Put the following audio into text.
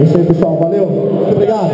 É isso aí, pessoal. Valeu. Muito obrigado.